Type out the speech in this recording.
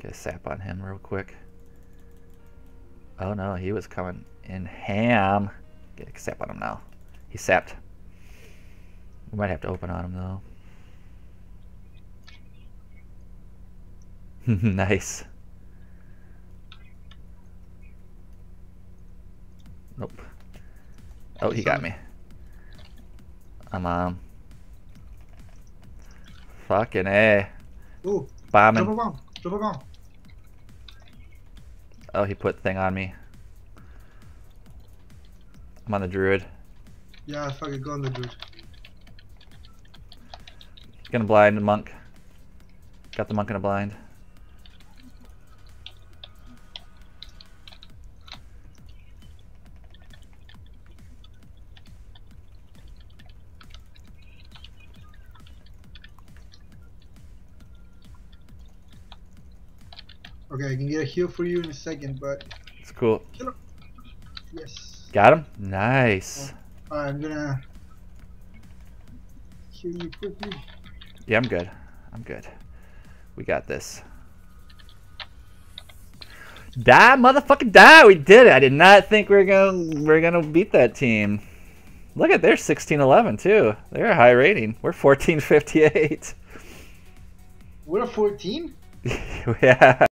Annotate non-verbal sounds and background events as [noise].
Get a sap on him real quick. Oh no, he was coming in ham. Get a sap on him now. He's sapped. We might have to open on him though. [laughs] nice. Nope. Oh, he got me. I'm on. him. Fucking A. Ooh, Bombing. triple bomb, triple bomb. Oh, he put thing on me. I'm on the druid. Yeah, I fucking go on the dude. Gonna blind the monk. Got the monk in a blind. Okay, I can get a heal for you in a second, but It's cool. yes. Got him? Nice. Alright, I'm gonna heal you quickly. Yeah, I'm good. I'm good. We got this. Die, motherfucking die! We did it. I did not think we were gonna we were gonna beat that team. Look at they're 16-11 too. They're a high rating. We're 1458. We're a [laughs] 14? yeah.